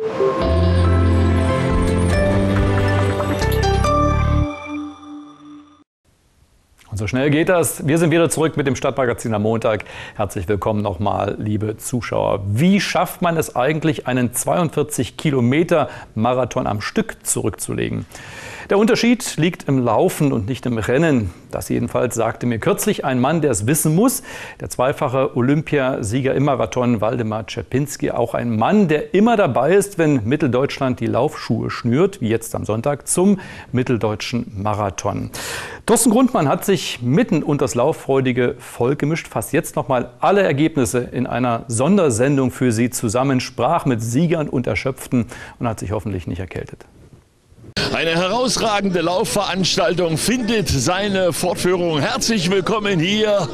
Und so schnell geht das. Wir sind wieder zurück mit dem Stadtmagazin am Montag. Herzlich willkommen nochmal, liebe Zuschauer. Wie schafft man es eigentlich, einen 42 Kilometer Marathon am Stück zurückzulegen? Der Unterschied liegt im Laufen und nicht im Rennen. Das jedenfalls sagte mir kürzlich ein Mann, der es wissen muss. Der zweifache Olympiasieger im Marathon, Waldemar Czepinski. Auch ein Mann, der immer dabei ist, wenn Mitteldeutschland die Laufschuhe schnürt, wie jetzt am Sonntag zum Mitteldeutschen Marathon. Thorsten Grundmann hat sich mitten unter das lauffreudige Volk gemischt, fasst jetzt nochmal alle Ergebnisse in einer Sondersendung für Sie zusammen, sprach mit Siegern und Erschöpften und hat sich hoffentlich nicht erkältet. Eine herausragende Laufveranstaltung findet seine Fortführung. Herzlich willkommen hier,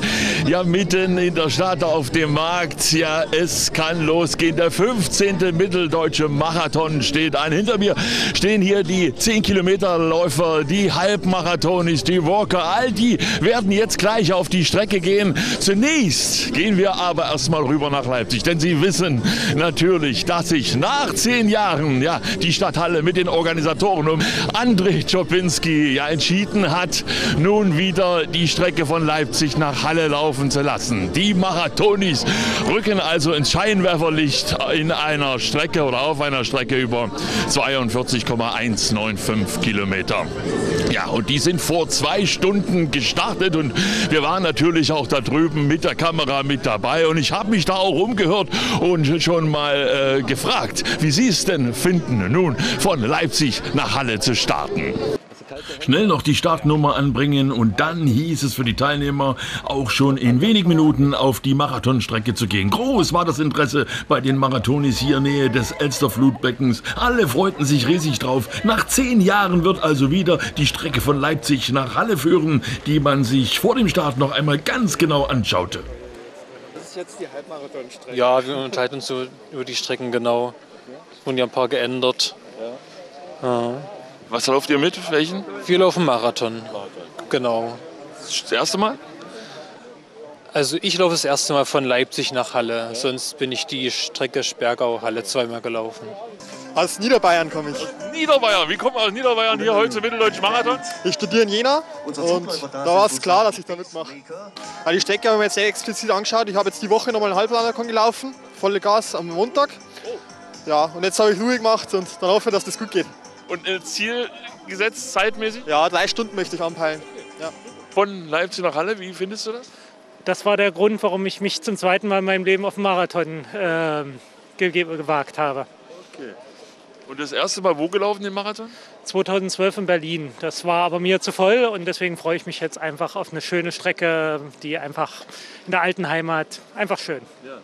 ja mitten in der Stadt auf dem Markt. Ja, es kann losgehen. Der 15. Mitteldeutsche Marathon steht an. Hinter mir stehen hier die 10 Kilometer Läufer, die Halbmarathonis, die Walker. All die werden jetzt gleich auf die Strecke gehen. Zunächst gehen wir aber erstmal rüber nach Leipzig, denn Sie wissen natürlich, dass sich nach zehn Jahren ja die Stadthalle mit den Organisatoren um André Czopinski ja entschieden hat, nun wieder die Strecke von Leipzig nach Halle laufen zu lassen. Die Marathonis rücken also ins Scheinwerferlicht in einer Strecke oder auf einer Strecke über 42,195 Kilometer. Ja, und die sind vor zwei Stunden gestartet und wir waren natürlich auch da drüben mit der Kamera mit dabei und ich habe mich da auch umgehört und schon mal äh, gefragt, wie Sie es denn finden, nun von Leipzig nach Halle zu starten. Schnell noch die Startnummer anbringen und dann hieß es für die Teilnehmer auch schon in wenigen Minuten auf die Marathonstrecke zu gehen. Groß war das Interesse bei den Marathonis hier Nähe des Elsterflutbeckens. Alle freuten sich riesig drauf. Nach zehn Jahren wird also wieder die Strecke von Leipzig nach Halle führen, die man sich vor dem Start noch einmal ganz genau anschaute. Das ist jetzt die Halbmarathonstrecke. Ja, wir unterhalten uns so über die Strecken genau. Es wurden ja ein paar geändert. Ja. Ja. Was lauft ihr mit? Welchen? Wir laufen Marathon. Genau. Das erste Mal? Also ich laufe das erste Mal von Leipzig nach Halle. Sonst bin ich die Strecke Spergau-Halle zweimal gelaufen. Aus Niederbayern komme ich. Niederbayern. Wie kommt man aus Niederbayern hier heute zum Mitteldeutschen Marathon? Ich studiere in Jena und da war es klar, dass ich da mitmache. Ja, die Strecke habe ich mir jetzt sehr explizit angeschaut. Ich habe jetzt die Woche nochmal einen Halbmarathon gelaufen, volle Gas am Montag. Ja, und jetzt habe ich Ruhe gemacht und dann hoffe ich, dass das gut geht. Und äh, Ziel gesetzt zeitmäßig? Ja, drei Stunden möchte ich anpeilen. Ja. Von Leipzig nach Halle, wie findest du das? Das war der Grund, warum ich mich zum zweiten Mal in meinem Leben auf den Marathon äh, ge gewagt habe. Okay. Und das erste Mal wo gelaufen, den Marathon? 2012 in Berlin. Das war aber mir zu voll und deswegen freue ich mich jetzt einfach auf eine schöne Strecke, die einfach in der alten Heimat einfach schön. Ja.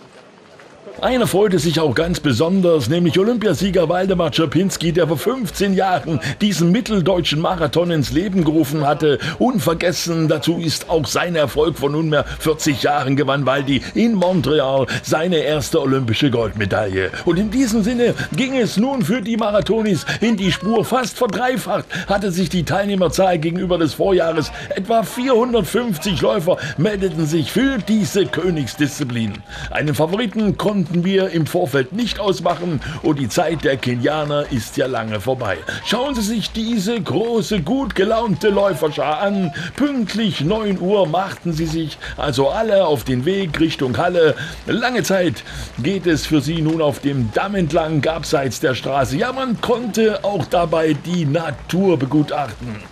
Einer freute sich auch ganz besonders, nämlich Olympiasieger Waldemar Czapinski, der vor 15 Jahren diesen mitteldeutschen Marathon ins Leben gerufen hatte. Unvergessen dazu ist auch sein Erfolg von nunmehr 40 Jahren gewann Waldi in Montreal seine erste olympische Goldmedaille. Und in diesem Sinne ging es nun für die Marathonis in die Spur. Fast verdreifacht hatte sich die Teilnehmerzahl gegenüber des Vorjahres. Etwa 450 Läufer meldeten sich für diese Königsdisziplin. Einen Favoriten konnten wir im Vorfeld nicht ausmachen und die Zeit der Kenianer ist ja lange vorbei. Schauen Sie sich diese große, gut gelaunte Läuferschar an. Pünktlich 9 Uhr machten sie sich also alle auf den Weg Richtung Halle. Lange Zeit geht es für sie nun auf dem Damm entlang, abseits der Straße. Ja, man konnte auch dabei die Natur begutachten.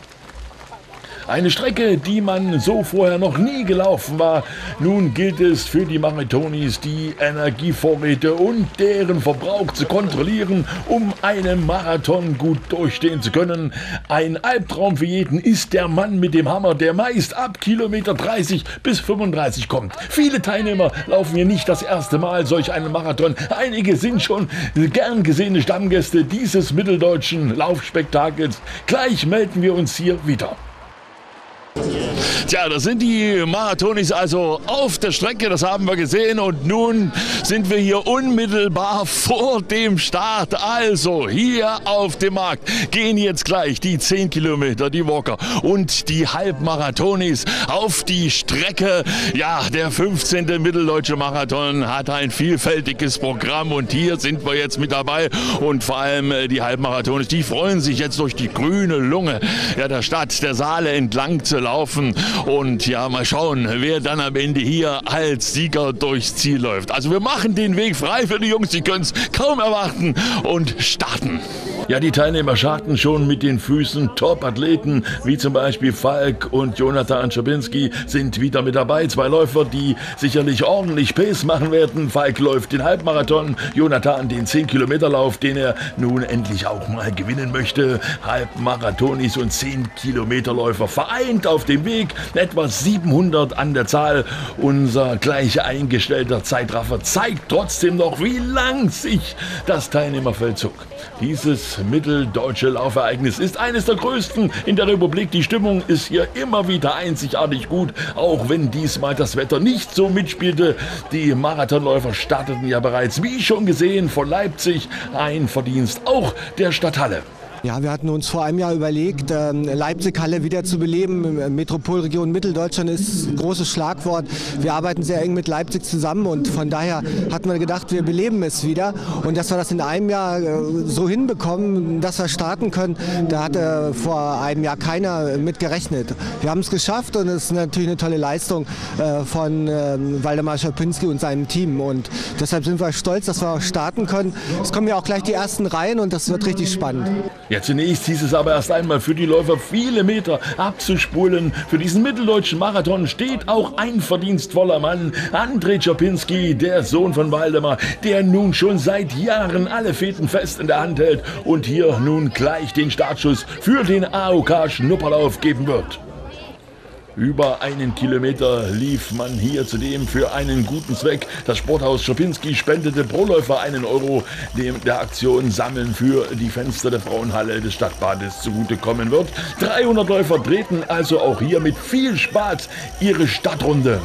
Eine Strecke, die man so vorher noch nie gelaufen war. Nun gilt es für die Marathonis, die Energievorräte und deren Verbrauch zu kontrollieren, um einen Marathon gut durchstehen zu können. Ein Albtraum für jeden ist der Mann mit dem Hammer, der meist ab Kilometer 30 bis 35 kommt. Viele Teilnehmer laufen hier nicht das erste Mal solch einen Marathon. Einige sind schon gern gesehene Stammgäste dieses mitteldeutschen Laufspektakels. Gleich melden wir uns hier wieder. Tja, da sind die Marathonis also auf der Strecke, das haben wir gesehen. Und nun sind wir hier unmittelbar vor dem Start. Also hier auf dem Markt gehen jetzt gleich die 10 Kilometer, die Walker und die Halbmarathonis auf die Strecke. Ja, der 15. Mitteldeutsche Marathon hat ein vielfältiges Programm und hier sind wir jetzt mit dabei. Und vor allem äh, die Halbmarathonis, die freuen sich jetzt durch die grüne Lunge ja, der Stadt, der Saale entlang zu laufen. Und ja, mal schauen, wer dann am Ende hier als Sieger durchs Ziel läuft. Also wir machen den Weg frei für die Jungs, die können es kaum erwarten und starten. Ja, die Teilnehmer scharten schon mit den Füßen. Top-Athleten wie zum Beispiel Falk und Jonathan Schapinski sind wieder mit dabei. Zwei Läufer, die sicherlich ordentlich Pace machen werden. Falk läuft den Halbmarathon, Jonathan den 10-Kilometer-Lauf, den er nun endlich auch mal gewinnen möchte. Halbmarathonis und 10-Kilometer-Läufer vereint auf dem Weg. Etwa 700 an der Zahl. Unser gleich eingestellter Zeitraffer zeigt trotzdem noch, wie lang sich das Teilnehmerfeld zog. Dieses mitteldeutsche Laufereignis ist eines der größten in der Republik. Die Stimmung ist hier immer wieder einzigartig gut, auch wenn diesmal das Wetter nicht so mitspielte. Die Marathonläufer starteten ja bereits, wie schon gesehen, von Leipzig. Ein Verdienst auch der Stadthalle. Ja, wir hatten uns vor einem Jahr überlegt, ähm, Leipzig-Halle wieder zu beleben. Metropolregion Mitteldeutschland ist ein großes Schlagwort. Wir arbeiten sehr eng mit Leipzig zusammen und von daher hatten wir gedacht, wir beleben es wieder. Und dass wir das in einem Jahr äh, so hinbekommen, dass wir starten können, da hatte vor einem Jahr keiner mit gerechnet. Wir haben es geschafft und es ist natürlich eine tolle Leistung äh, von ähm, Waldemar Schapinski und seinem Team. Und deshalb sind wir stolz, dass wir starten können. Es kommen ja auch gleich die ersten Reihen und das wird richtig spannend. Ja, zunächst hieß es aber erst einmal für die Läufer viele Meter abzuspulen. Für diesen mitteldeutschen Marathon steht auch ein verdienstvoller Mann, André Czapinski, der Sohn von Waldemar, der nun schon seit Jahren alle Fäden fest in der Hand hält und hier nun gleich den Startschuss für den AOK Schnupperlauf geben wird. Über einen Kilometer lief man hier zudem für einen guten Zweck. Das Sporthaus Schopinski spendete pro Läufer einen Euro, dem der Aktion Sammeln für die Fenster der Frauenhalle des Stadtbades zugutekommen wird. 300 Läufer drehten also auch hier mit viel Spaß ihre Stadtrunde.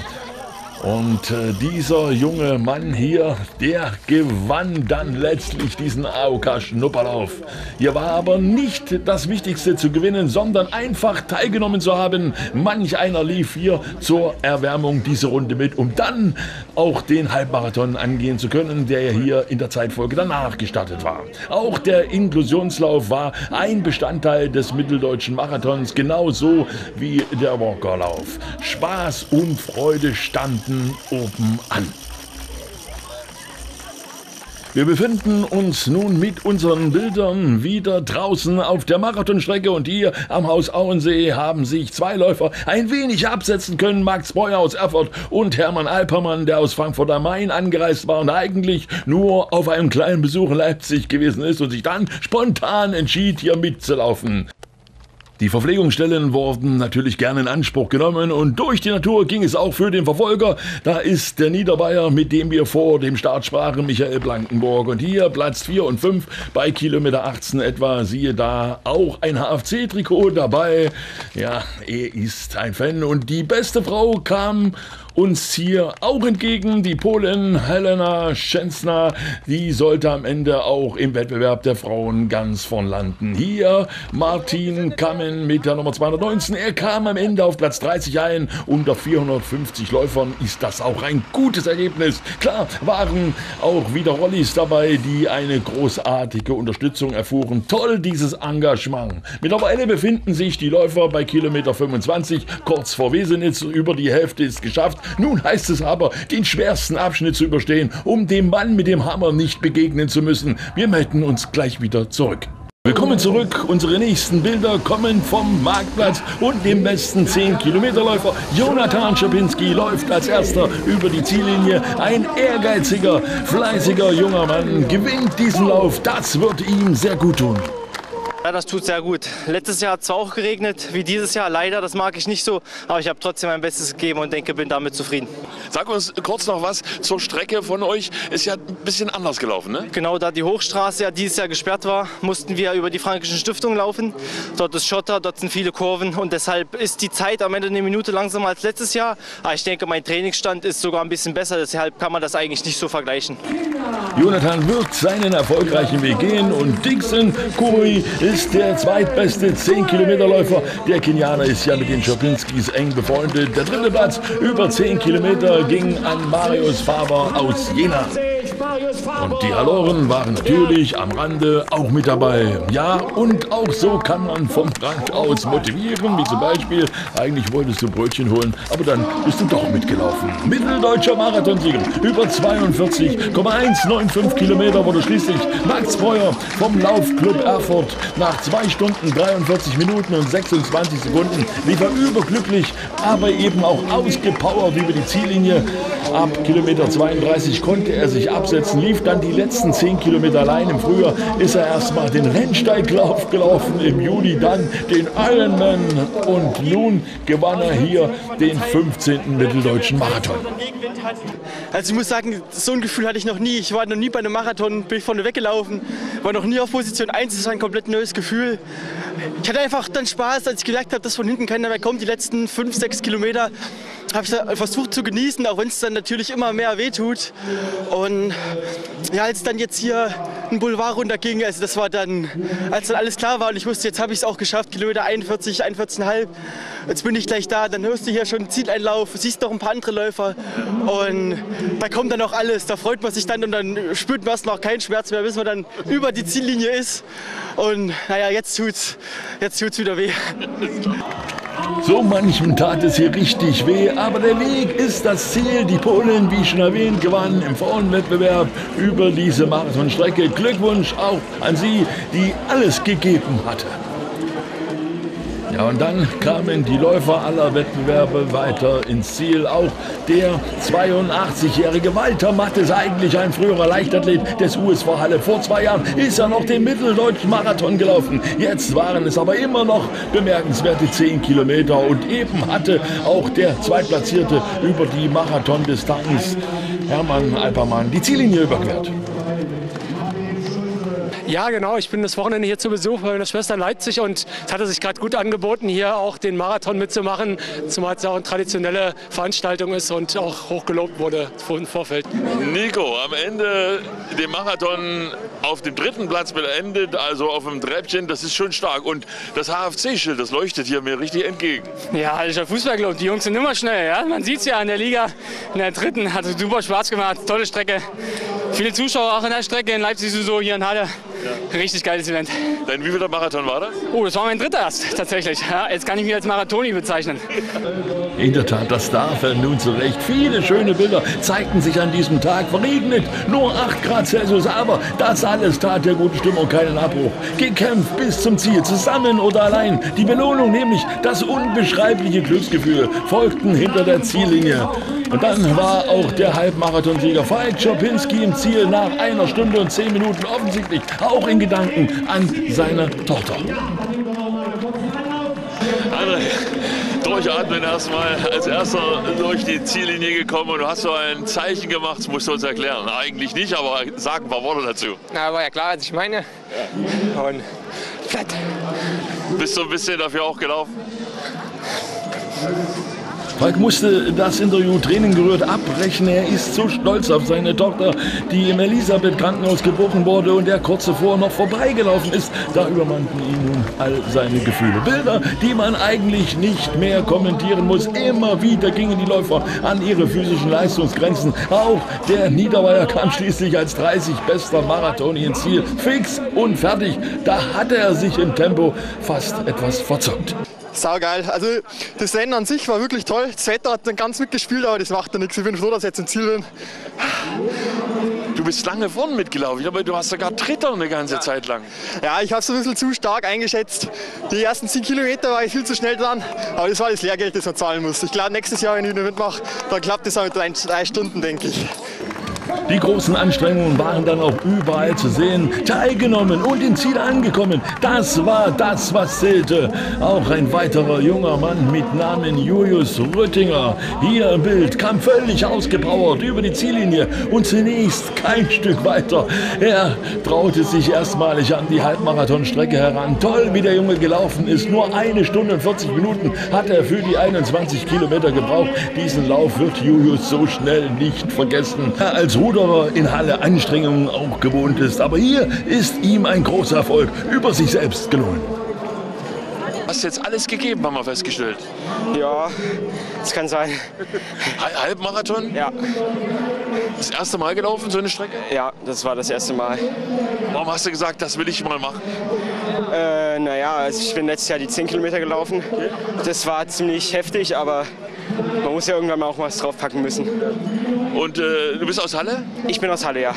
Und äh, dieser junge Mann hier, der gewann dann letztlich diesen AOK-Schnupperlauf. Hier war aber nicht das Wichtigste zu gewinnen, sondern einfach teilgenommen zu haben. Manch einer lief hier zur Erwärmung diese Runde mit, um dann auch den Halbmarathon angehen zu können, der hier in der Zeitfolge danach gestartet war. Auch der Inklusionslauf war ein Bestandteil des mitteldeutschen Marathons, genauso wie der Walkerlauf. Spaß und Freude standen oben an. Wir befinden uns nun mit unseren Bildern wieder draußen auf der Marathonstrecke und hier am Haus Auensee haben sich zwei Läufer ein wenig absetzen können. Max Breuer aus Erfurt und Hermann Alpermann, der aus Frankfurt am Main angereist war und eigentlich nur auf einem kleinen Besuch in Leipzig gewesen ist und sich dann spontan entschied, hier mitzulaufen. Die Verpflegungsstellen wurden natürlich gerne in Anspruch genommen und durch die Natur ging es auch für den Verfolger. Da ist der Niederbayer, mit dem wir vor dem Start sprachen, Michael Blankenburg. Und hier Platz 4 und 5 bei Kilometer 18 etwa. Siehe da auch ein HFC-Trikot dabei. Ja, er ist ein Fan. Und die beste Frau kam uns hier auch entgegen. Die Polin Helena Schenzner, die sollte am Ende auch im Wettbewerb der Frauen ganz vorn landen. Hier Martin Kammen mit der Nummer 219. Er kam am Ende auf Platz 30 ein. Unter 450 Läufern ist das auch ein gutes Ergebnis. Klar waren auch wieder Rollis dabei, die eine großartige Unterstützung erfuhren. Toll dieses Engagement. Mittlerweile befinden sich die Läufer bei Kilometer 25 kurz vor Wesenitz. Über die Hälfte ist geschafft. Nun heißt es aber, den schwersten Abschnitt zu überstehen, um dem Mann mit dem Hammer nicht begegnen zu müssen. Wir melden uns gleich wieder zurück. Willkommen zurück. Unsere nächsten Bilder kommen vom Marktplatz und dem besten 10-Kilometerläufer. Jonathan Schapinski läuft als erster über die Ziellinie. Ein ehrgeiziger, fleißiger junger Mann gewinnt diesen Lauf. Das wird ihm sehr gut tun. Ja, das tut sehr gut. Letztes Jahr hat es auch geregnet, wie dieses Jahr. Leider, das mag ich nicht so. Aber ich habe trotzdem mein Bestes gegeben und denke, bin damit zufrieden. Sag uns kurz noch was zur Strecke von euch. Ist ja ein bisschen anders gelaufen, ne? Genau, da die Hochstraße ja dieses Jahr gesperrt war, mussten wir über die Frankischen Stiftung laufen. Dort ist Schotter, dort sind viele Kurven und deshalb ist die Zeit am Ende eine Minute langsamer als letztes Jahr. Aber ich denke, mein Trainingsstand ist sogar ein bisschen besser, deshalb kann man das eigentlich nicht so vergleichen. Jonathan wird seinen erfolgreichen Weg gehen und Dixon Kuri ist der zweitbeste 10-Kilometer-Läufer. Der Kenianer ist ja mit den Schopinskis eng befreundet. Der dritte Platz über 10 Kilometer ging an Marius Faber aus Jena. Und die Aloren waren natürlich am Rande auch mit dabei. Ja, und auch so kann man vom Rand aus motivieren, wie zum Beispiel, eigentlich wolltest du Brötchen holen, aber dann bist du doch mitgelaufen. Mitteldeutscher Marathonsieger, über 42,195 Kilometer wurde schließlich Max Breuer vom Laufclub Erfurt nach 2 Stunden 43 Minuten und 26 Sekunden lief er überglücklich, aber eben auch ausgepowert über die Ziellinie. Ab Kilometer 32 konnte er sich absetzen, lief dann die letzten 10 Kilometer allein. Im Frühjahr ist er erstmal den Rennsteiglauf gelaufen, im Juli dann den Ironman und nun gewann er hier den 15. Mitteldeutschen Marathon. Also ich muss sagen, so ein Gefühl hatte ich noch nie. Ich war noch nie bei einem Marathon, bin vorne weggelaufen, war noch nie auf Position 1, das ist ein komplett neues Gefühl. Ich hatte einfach dann Spaß, als ich gemerkt habe, dass von hinten keiner mehr kommt, die letzten 5, 6 Kilometer habe ich versucht zu genießen, auch wenn es dann natürlich immer mehr wehtut. Und ja, als dann jetzt hier ein Boulevard runterging, also das war dann, als dann alles klar war und ich wusste, jetzt habe ich es auch geschafft, Kilometer 41, 41,5. Jetzt bin ich gleich da, dann hörst du hier schon Zieleinlauf, siehst noch ein paar andere Läufer und da kommt dann auch alles. Da freut man sich dann und dann spürt man erst noch keinen Schmerz mehr, bis man dann über die Ziellinie ist. Und naja, jetzt tut's, jetzt tut's wieder weh. So manchem tat es hier richtig weh, aber der Weg ist das Ziel. Die Polen, wie schon erwähnt, gewannen im Frauenwettbewerb über diese Marathonstrecke. Glückwunsch auch an sie, die alles gegeben hatte. Ja, und dann kamen die Läufer aller Wettbewerbe weiter ins Ziel. Auch der 82-jährige Walter Mattes, eigentlich ein früherer Leichtathlet des USV Halle. Vor zwei Jahren ist er noch den mitteldeutschen Marathon gelaufen. Jetzt waren es aber immer noch bemerkenswerte 10 Kilometer. Und eben hatte auch der Zweitplatzierte über die Marathondistanz, Hermann Alpermann, die Ziellinie überquert. Ja, genau. Ich bin das Wochenende hier zu Besuch bei meiner Schwester in Leipzig und es hatte sich gerade gut angeboten, hier auch den Marathon mitzumachen, zumal es auch eine traditionelle Veranstaltung ist und auch hochgelobt wurde im Vorfeld. Nico, am Ende den Marathon auf dem dritten Platz beendet, also auf dem Treppchen, das ist schon stark. Und das HFC-Schild, das leuchtet hier mir richtig entgegen. Ja, Hallischer Fußballclub, die Jungs sind immer schnell. Ja? Man sieht es ja in der Liga, in der dritten, hat super Spaß gemacht, tolle Strecke. Viele Zuschauer auch in der Strecke in Leipzig, so hier in Halle. Ja. Richtig geiles Event. Dein wievielter Marathon war das? Oh, das war mein dritter erst, tatsächlich. Ja, jetzt kann ich mich als Marathoni bezeichnen. In der Tat, das darf er nun zurecht. Viele schöne Bilder zeigten sich an diesem Tag. Verregnet, nur 8 Grad Celsius, aber das alles tat der guten Stimmung keinen Abbruch. Gekämpft bis zum Ziel, zusammen oder allein. Die Belohnung, nämlich das unbeschreibliche Glücksgefühl, folgten hinter der Ziellinie. Und dann war auch der Halbmarathonsieger Falk Czopinski im Ziel nach einer Stunde und zehn Minuten offensichtlich auch in Gedanken an seine Tochter. André, durchatmen erstmal. Als erster durch die Ziellinie gekommen und du hast so ein Zeichen gemacht, das musst du uns erklären. Eigentlich nicht, aber sag ein paar Worte dazu. Na, war ja klar, was ich meine. Und fett. Bist du ein bisschen dafür auch gelaufen? Falk musste das Interview tränengerührt abbrechen. Er ist so stolz auf seine Tochter, die im Elisabeth-Krankenhaus geboren wurde und der kurz zuvor noch vorbeigelaufen ist. Da übermannten ihn nun all seine Gefühle. Bilder, die man eigentlich nicht mehr kommentieren muss. Immer wieder gingen die Läufer an ihre physischen Leistungsgrenzen. Auch der Niederweier kam schließlich als 30 bester Marathon ins Ziel. Fix und fertig. Da hatte er sich im Tempo fast etwas verzockt. Saugeil. Also das Rennen an sich war wirklich toll. Das Wetter hat dann ganz mitgespielt, aber das macht ja nichts. Ich bin froh, dass ich jetzt im Ziel bin. Du bist lange vorne mitgelaufen, aber du hast sogar Dritter eine ganze ja. Zeit lang. Ja, ich habe es ein bisschen zu stark eingeschätzt. Die ersten 10 Kilometer war ich viel zu schnell dran, aber das war das Lehrgeld, das man zahlen muss. Ich glaube, nächstes Jahr, wenn ich wieder mitmache, dann klappt das auch mit drei, drei Stunden, denke ich. Die großen Anstrengungen waren dann auch überall zu sehen. Teilgenommen und ins Ziel angekommen. Das war das, was zählte. Auch ein weiterer junger Mann mit Namen Julius Rüttinger. Hier im Bild kam völlig ausgepowert über die Ziellinie und zunächst kein Stück weiter. Er traute sich erstmalig an die Halbmarathonstrecke heran. Toll, wie der Junge gelaufen ist. Nur eine Stunde und 40 Minuten hat er für die 21 Kilometer gebraucht. Diesen Lauf wird Julius so schnell nicht vergessen. Als Ruderer in Halle Anstrengungen auch gewohnt ist. Aber hier ist ihm ein großer Erfolg über sich selbst gelungen. Hast jetzt alles gegeben, haben wir festgestellt. Ja, das kann sein. Halbmarathon? Ja. Das erste Mal gelaufen, so eine Strecke? Ja, das war das erste Mal. Warum hast du gesagt, das will ich mal machen? Äh, naja, also ich bin letztes Jahr die 10 Kilometer gelaufen. Das war ziemlich heftig, aber man muss ja irgendwann mal auch was draufpacken müssen. Und äh, du bist aus Halle? Ich bin aus Halle, ja.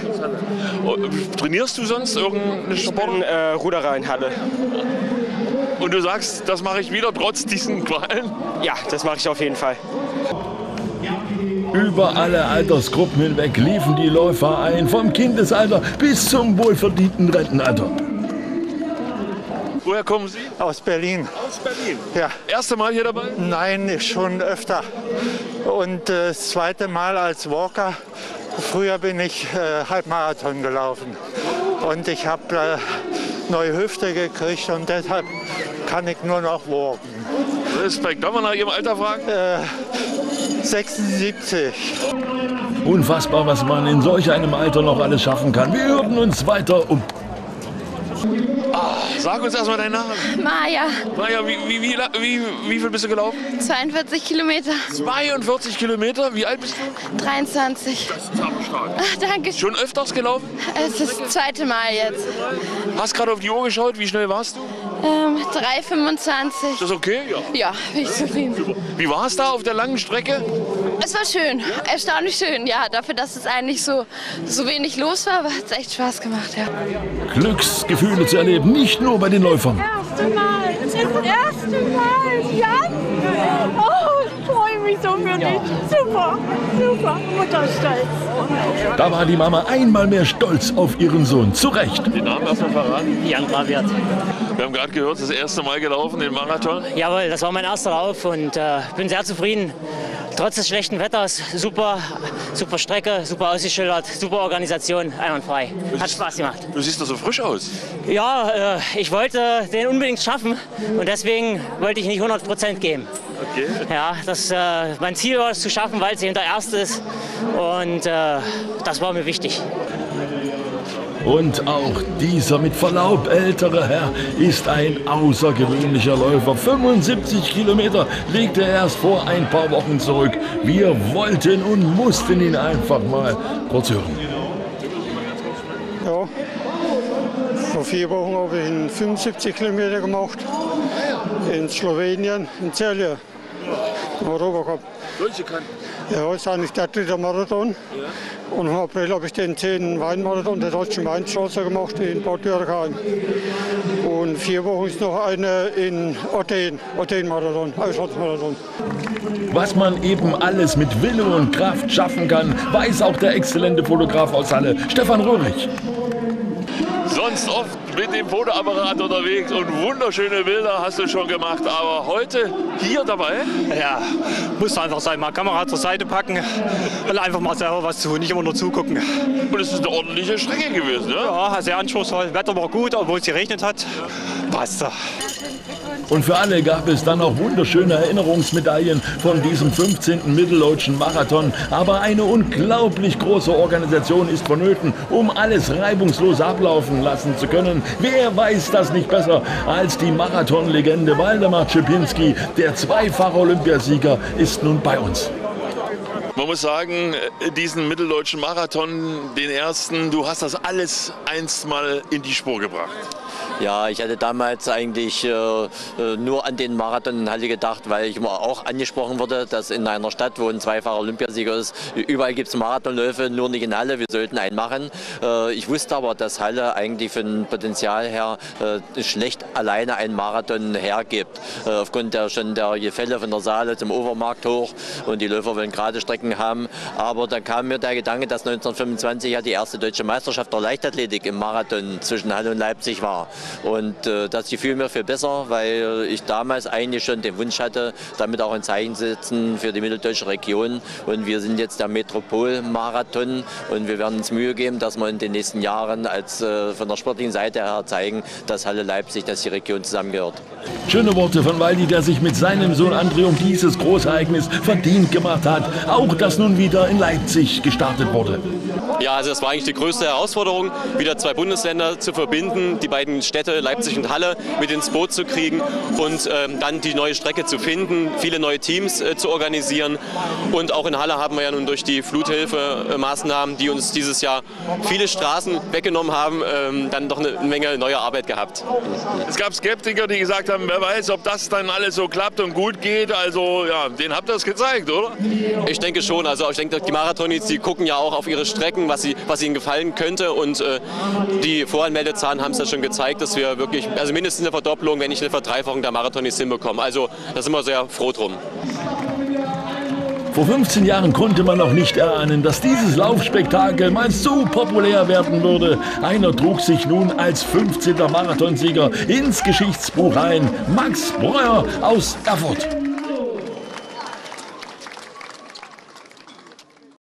Trainierst du sonst irgendeine Sport? Ich bin äh, Ruderer in Halle. Und du sagst, das mache ich wieder trotz diesen Qualen? Ja, das mache ich auf jeden Fall. Über alle Altersgruppen hinweg liefen die Läufer ein, vom Kindesalter bis zum wohlverdienten Rentenalter. Woher kommen Sie? Aus Berlin. Aus Berlin? Ja. Erste Mal hier dabei? Nein, schon öfter. Und äh, das zweite Mal als Walker. Früher bin ich äh, Halbmarathon gelaufen. Und ich habe äh, neue Hüfte gekriegt und deshalb kann ich nur noch walken. Respekt. Darf man nach Ihrem Alter fragen? Äh, 76. Unfassbar, was man in solch einem Alter noch alles schaffen kann. Wir hören uns weiter um. Ah, sag uns erstmal deinen Namen. Maja. Maja, wie, wie, wie, wie, wie viel bist du gelaufen? 42 Kilometer. 42 Kilometer? Wie alt bist du? 23. Das ist aber stark. Danke. Schon öfters gelaufen? Es ist das zweite Mal jetzt. Hast gerade auf die Uhr geschaut, wie schnell warst du? Ähm, 3,25. Ist das okay? Ja. Ja, bin ich zufrieden. Wie war es da auf der langen Strecke? Es war schön, erstaunlich schön, ja. Dafür, dass es eigentlich so, so wenig los war, hat es echt Spaß gemacht, ja. Glücksgefühle zu erleben, nicht nur bei den Läufern. erste Mal. Das erste Mal. Jan? Oh, ich freue mich so für dich. Super, super. Mutterstolz. Da war die Mama einmal mehr stolz auf ihren Sohn. Zu Recht. Den Namen erstmal verraten. Jan Graviert. Wir haben gerade gehört, das erste Mal gelaufen, den Marathon. Jawohl, das war mein erster Lauf und äh, bin sehr zufrieden. Trotz des schlechten Wetters, super, super Strecke, super ausgeschildert, super Organisation, einwandfrei. Hat Spaß gemacht. Du siehst doch so frisch aus. Ja, äh, ich wollte den unbedingt schaffen und deswegen wollte ich nicht 100 Prozent geben. Okay. Ja, das, äh, mein Ziel war es zu schaffen, weil es eben der erste ist und äh, das war mir wichtig. Und auch dieser mit Verlaub ältere Herr ist ein außergewöhnlicher Läufer. 75 Kilometer legte er erst vor ein paar Wochen zurück. Wir wollten und mussten ihn einfach mal kurz hören. Ja. Vor vier Wochen habe ich einen 75 Kilometer gemacht. In Slowenien, in Celje. Im Europacup. Deutsche Ja, ist eigentlich der dritte Marathon. Und im April habe ich den 10. Weinmarathon der Deutschen Weinstraße gemacht in Bad Dürkheim. Und vier Wochen ist noch eine in Athen, Athen-Marathon, Auslandsmarathon. Was man eben alles mit Wille und Kraft schaffen kann, weiß auch der exzellente Fotograf aus Halle, Stefan Röhrig. Sonst oft mit dem Fotoapparat unterwegs und wunderschöne Bilder hast du schon gemacht. Aber heute hier dabei? Ja, muss einfach sein. Mal Kamera zur Seite packen und einfach mal selber was tun, nicht immer nur zugucken. Und es ist eine ordentliche Strecke gewesen, ne? Ja, sehr anspruchsvoll. Wetter war gut, obwohl es geregnet hat. Passt. Und für alle gab es dann auch wunderschöne Erinnerungsmedaillen von diesem 15. Mitteldeutschen Marathon. Aber eine unglaublich große Organisation ist vonnöten, um alles reibungslos ablaufen lassen zu können. Wer weiß das nicht besser als die Marathonlegende Waldemar Czepinski, der zweifache Olympiasieger, ist nun bei uns. Man muss sagen, diesen mitteldeutschen Marathon, den ersten, du hast das alles einst mal in die Spur gebracht. Ja, ich hatte damals eigentlich äh, nur an den Marathon in Halle gedacht, weil ich immer auch angesprochen wurde, dass in einer Stadt, wo ein zweifacher Olympiasieger ist, überall gibt es Marathonläufe, nur nicht in Halle. Wir sollten einen machen. Äh, ich wusste aber, dass Halle eigentlich von Potenzial her äh, schlecht alleine einen Marathon hergibt. Äh, aufgrund der schon der Gefälle von der Saale zum Overmarkt hoch und die Läufer wollen gerade Strecken Strecken haben. Aber dann kam mir der Gedanke, dass 1925 ja die erste deutsche Meisterschaft der Leichtathletik im Marathon zwischen Halle und Leipzig war. Und äh, das gefiel mir viel besser, weil ich damals eigentlich schon den Wunsch hatte, damit auch ein Zeichen zu setzen für die mitteldeutsche Region. Und wir sind jetzt der Metropolmarathon und wir werden uns Mühe geben, dass wir in den nächsten Jahren als äh, von der sportlichen Seite her zeigen, dass Halle Leipzig, dass die Region zusammengehört. Schöne Worte von Waldi, der sich mit seinem Sohn André um dieses Großereignis verdient gemacht hat. Auch das nun wieder in Leipzig gestartet wurde. Ja, also das war eigentlich die größte Herausforderung, wieder zwei Bundesländer zu verbinden, die beiden Städte Leipzig und Halle mit ins Boot zu kriegen und ähm, dann die neue Strecke zu finden, viele neue Teams äh, zu organisieren. Und auch in Halle haben wir ja nun durch die Fluthilfemaßnahmen, die uns dieses Jahr viele Straßen weggenommen haben, ähm, dann doch eine Menge neue Arbeit gehabt. Es gab Skeptiker, die gesagt haben, wer weiß, ob das dann alles so klappt und gut geht. Also ja, den habt ihr es gezeigt, oder? Ich denke schon. Also ich denke, die Marathonis, die gucken ja auch auf ihre Strecken, was, sie, was ihnen gefallen könnte. Und äh, die Voranmeldezahlen haben es ja schon gezeigt, dass wir wirklich, also mindestens eine Verdopplung, wenn nicht eine Verdreifachung der Marathonis hinbekommen. Also da sind wir sehr froh drum. Vor 15 Jahren konnte man noch nicht erahnen, dass dieses Laufspektakel mal so populär werden würde. Einer trug sich nun als 15. Marathonsieger ins Geschichtsbuch ein. Max Breuer aus Erfurt.